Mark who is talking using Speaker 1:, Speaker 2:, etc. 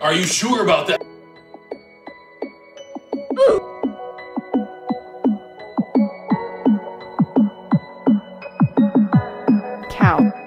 Speaker 1: Are you sure about that?
Speaker 2: Cow.